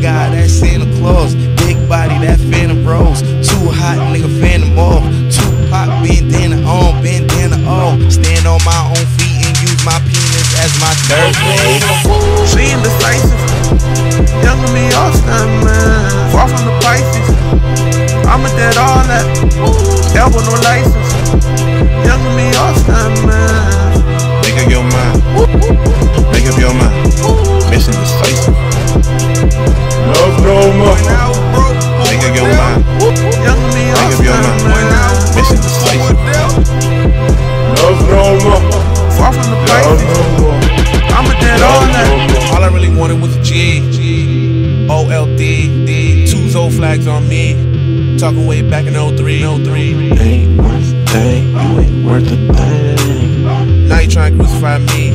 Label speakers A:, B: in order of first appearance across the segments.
A: Rose. Big guy, that Santa Claus. Big body, that Phantom Rose. Too hot, nigga, Phantom off. Too pop, bandana on, bandana off. Stand on my own feet and use my penis as my third leg.
B: She indecisive. Younger me, all time, man. Far from the Pisces. I'm a dead all that. Elbow, no license. Younger me, all time, man.
C: Make up your mind. Make up your mind. Mission decisive.
B: I'm a dead all.
A: All I really wanted was a G. G. OLD. D. Two Zo flags on me. Talking way back in 03. 03.
C: Ain't worth a thing. You ain't worth a thing.
A: Now you trying to crucify me.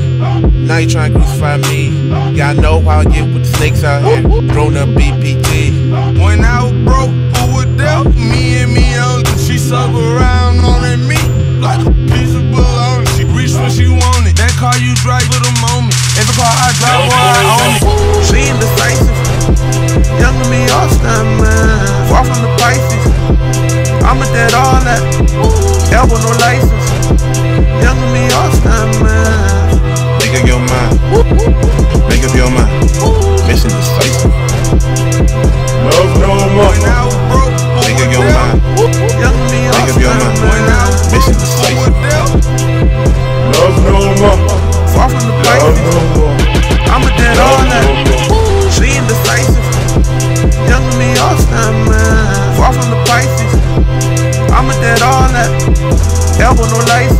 A: Now you trying to crucify me. I know how I get with the snakes out here. Grown up BPT.
D: When I was broke, car you drive moment. Every car I drive, boy, I own it.
B: She indecisive. Younger me, all time, man. Far from the Pisces. I'm a dead all that. Elbow, no license. Elbow, no license.